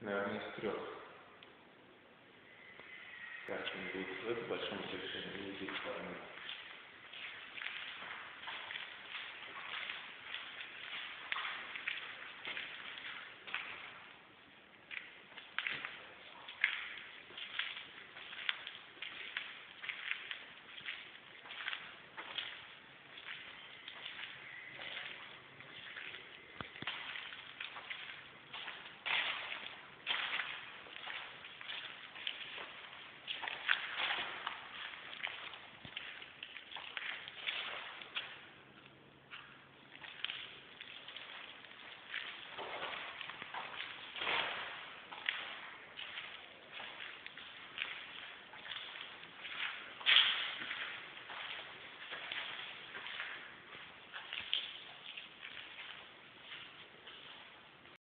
Наверное, из трех. Как они будет в большом совершенно не